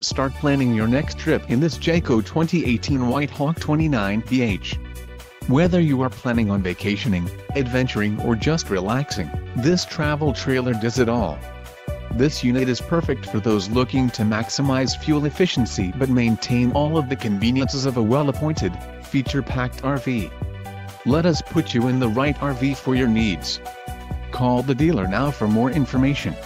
Start planning your next trip in this Jayco 2018 White Hawk 29BH. Whether you are planning on vacationing, adventuring or just relaxing, this travel trailer does it all. This unit is perfect for those looking to maximize fuel efficiency but maintain all of the conveniences of a well-appointed, feature-packed RV. Let us put you in the right RV for your needs. Call the dealer now for more information.